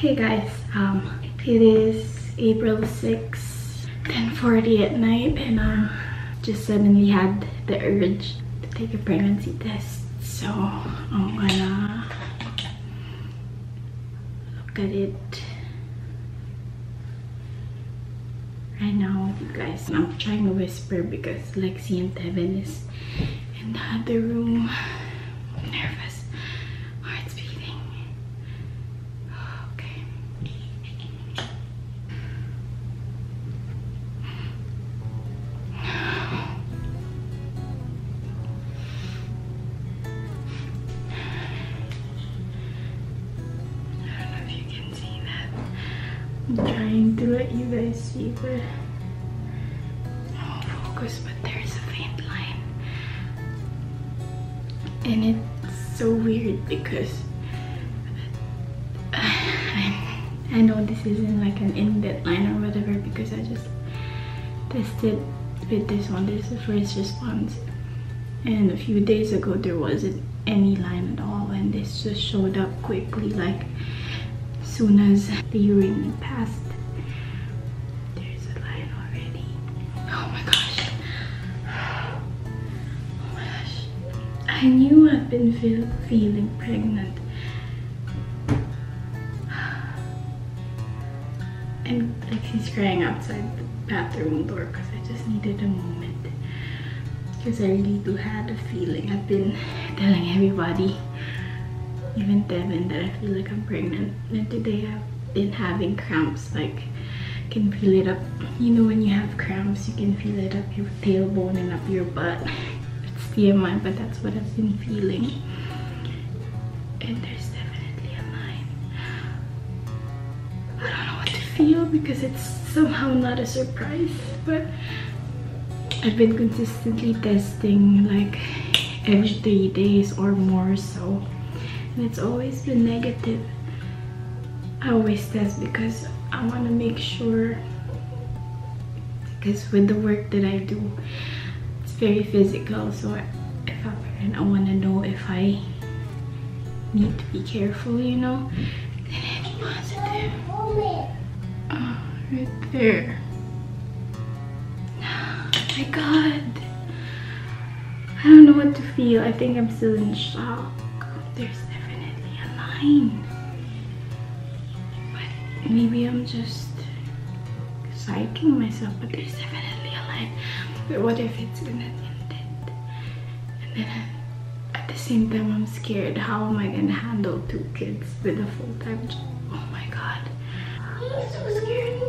Hey guys, um, it is April 6th, 10.40 at night and I um, just suddenly had the urge to take a pregnancy test. So I'm gonna look at it right now you guys. I'm trying to whisper because Lexi and Tevin is in the other room. I'm trying to let you guys see, but oh, focus. But there's a faint line, and it's so weird because I, I know this isn't like an indent line or whatever because I just tested with this one. This is the first response, and a few days ago there wasn't any line at all, and this just showed up quickly like soon as the urine passed. There's a line already. Oh my gosh. Oh my gosh. I knew I've been feel, feeling pregnant. And like he's crying outside the bathroom door because I just needed a moment. Because I really do have a feeling. I've been telling everybody even Tevin that I feel like I'm pregnant. And today I've been having cramps like can feel it up? You know when you have cramps you can feel it up your tailbone and up your butt. It's TMI but that's what I've been feeling. And there's definitely a line. I don't know what to feel because it's somehow not a surprise but I've been consistently testing like every three days or more so and it's always been negative. I always test because I want to make sure because with the work that I do it's very physical. So if I'm pregnant I want to know if I need to be careful you know? It's positive. Oh, right there. Oh my god. I don't know what to feel. I think I'm still in shock. There's fine. But maybe I'm just psyching myself, but there's definitely a line. But what if it's gonna end it? And then at the same time, I'm scared. How am I gonna handle two kids with a full-time job? Oh my god. I'm so scared.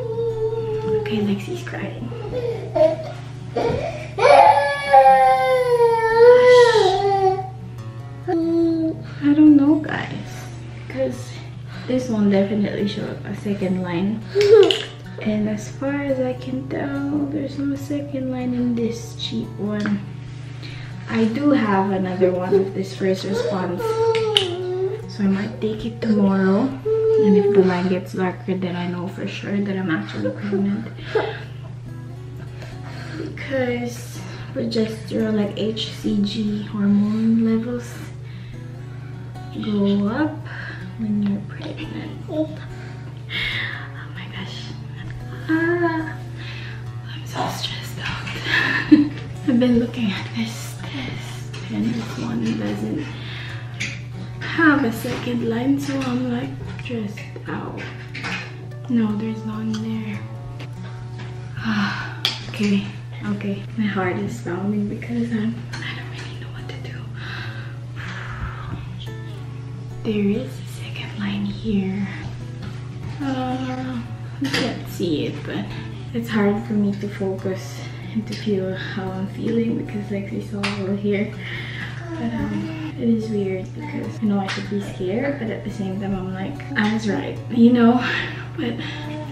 Okay, Lexi's crying. this one definitely showed a second line. And as far as I can tell there's no second line in this cheap one. I do have another one of this first response so I might take it tomorrow. And if the line gets darker then I know for sure that I'm actually pregnant because progesterone like HCG hormone levels go up when you're pregnant. Oh my gosh. Ah, I'm so stressed out. I've been looking at this test and this one doesn't have a second line so I'm like stressed out. No, there's none there. Ah, okay, okay. My heart is pounding because I'm I don't really know what to do. There is line here. Uh, you can't see it, but it's hard for me to focus and to feel how I'm feeling because Lexi's all here. But um, it is weird because I know I should be scared, but at the same time I'm like, I was right, you know? But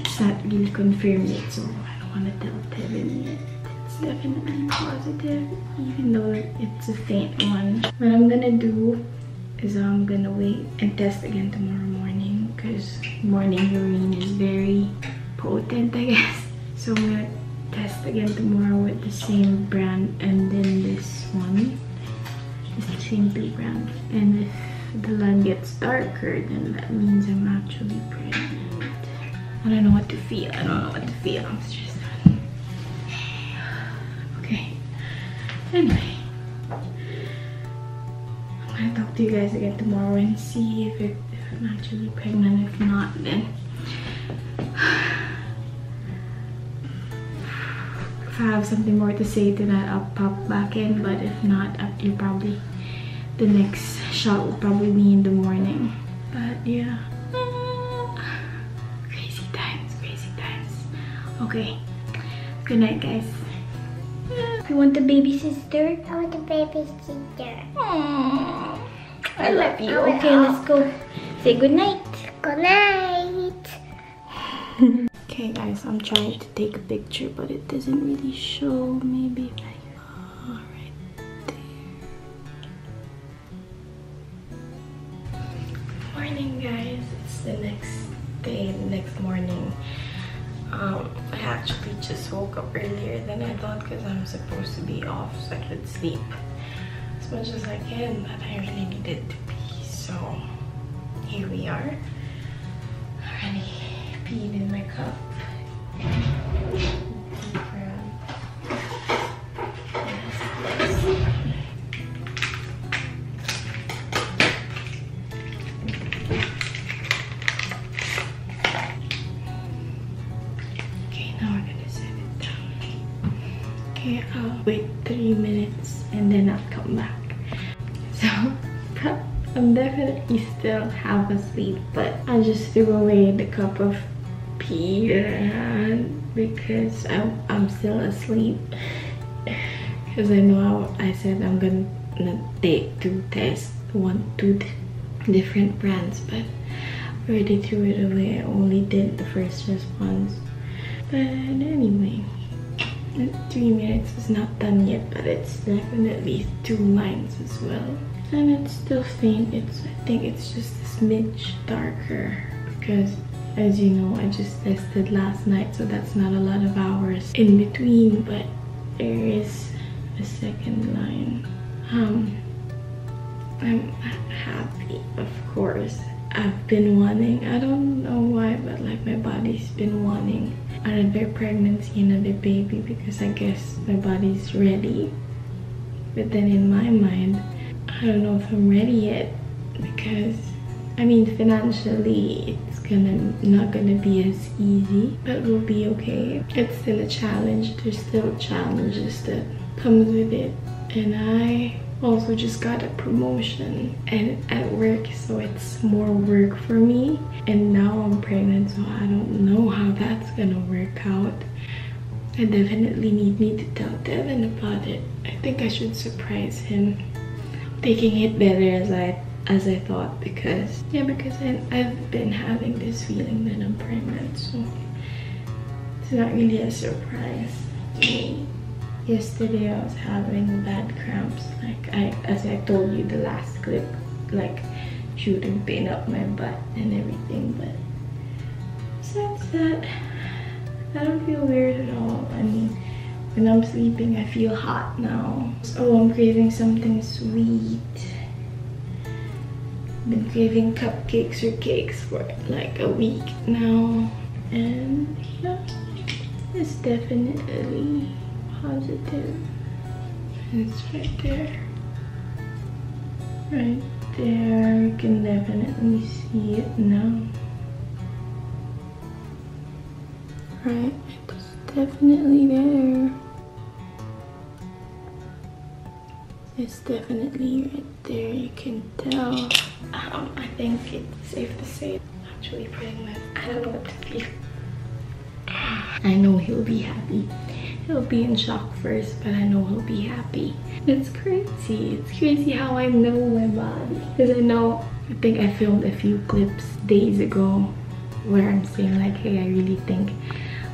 it's not really confirmed yet, so I don't want to tell Tevin yet. It's definitely positive, even though it's a faint one. What I'm gonna do is I'm gonna wait and test again tomorrow morning because morning urine is very potent I guess so I'm gonna test again tomorrow with the same brand and then this one is the same brand and if the line gets darker, then that means I'm actually pregnant. I don't know what to feel. I don't know what to feel. I'm out. Okay. Anyway. Gonna talk to you guys again tomorrow and see if, it, if I'm actually pregnant. If not, then if I have something more to say tonight, I'll pop back in. But if not, uh, you probably the next shot will probably be in the morning. But yeah. Crazy times, crazy times. Okay. Good night, guys. You want the baby sister? I want the baby sister. Aww. I love you. Okay, let's go. Say good night. Good night. okay, guys, I'm trying to take a picture, but it doesn't really show. Maybe if I oh, right there. Morning, guys. It's the next day, the next morning. Actually just woke up earlier than I thought because I'm supposed to be off so I could sleep as much as I can, but I really needed to pee. So here we are. Already peed in my cup. Okay, I'll wait three minutes and then I'll come back. So, I'm definitely still half asleep, but I just threw away the cup of pee because I'm, I'm still asleep. Because I know I, I said I'm gonna take two tests, one, two different brands, but I already threw it away. I only did the first response. But anyway, three minutes is not done yet, but it's definitely two lines as well. And it's still faint. It's I think it's just a smidge darker because as you know, I just tested last night, so that's not a lot of hours in between, but there is a second line. Um, I'm happy, of course. I've been wanting, I don't know why, but like my body's been wanting another pregnancy, another baby because I guess my body's ready. But then in my mind, I don't know if I'm ready yet because I mean financially it's gonna not gonna be as easy, but we'll be okay. It's still a challenge. There's still challenges that comes with it. And I also just got a promotion and at work so it's more work for me. And now i'm pregnant so i don't know how that's gonna work out. I definitely need me to tell Tevin about it. I think i should surprise him. Taking it better as i as i thought because yeah because I, i've been having this feeling that i'm pregnant so it's not really a surprise to me yesterday I was having bad cramps. Like I as I told you the last clip like shooting pain up my butt and everything but besides that I don't feel weird at all. I mean when I'm sleeping I feel hot now. Oh I'm craving something sweet. Been craving cupcakes or cakes for like a week now. And yeah it's definitely positive. It's right there. Right there. You can definitely see it now. Right? It's definitely there. It's definitely right there. You can tell. Um, I think it's safe to say I'm actually pregnant. I don't know what to feel. I know he'll be happy he'll be in shock first, but I know he'll be happy. It's crazy. It's crazy how I know my body. Because I know, I think I filmed a few clips days ago where I'm saying like, hey, I really think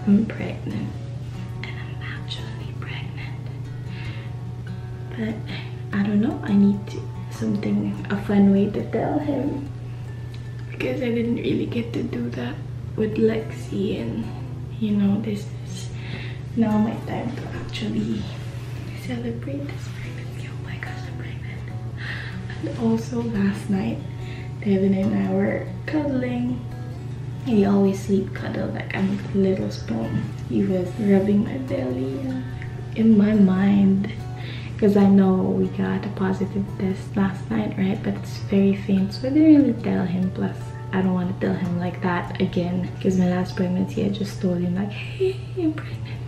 I'm pregnant. And I'm actually pregnant. But I don't know, I need to, something, a fun way to tell him. Because I didn't really get to do that with Lexi and you know, this now my time to actually celebrate this pregnancy. Oh my gosh, I'm pregnant. And also last night, Tevin and I were cuddling. He always sleep cuddle like I'm a little spoon. He was rubbing my belly in my mind because I know we got a positive test last night, right? But it's very faint, so I didn't really tell him. Plus, I don't want to tell him like that again because my last pregnancy, I just told him like, hey, I'm pregnant.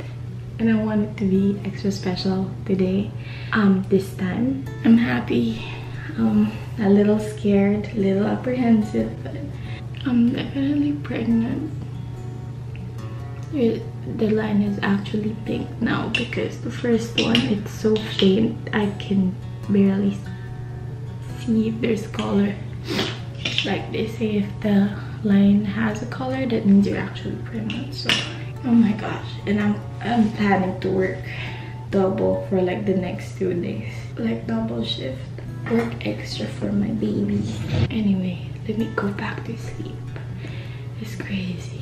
And I want it to be extra special today. Um, this time, I'm happy. Um, a little scared, a little apprehensive, but I'm definitely pregnant. It, the line is actually pink now because the first one it's so faint I can barely see if there's color like they say if the line has a color that means you're actually pregnant so oh my gosh. And i'm i'm planning to work double for like the next two days. Like double shift. Work extra for my baby. Anyway let me go back to sleep. It's crazy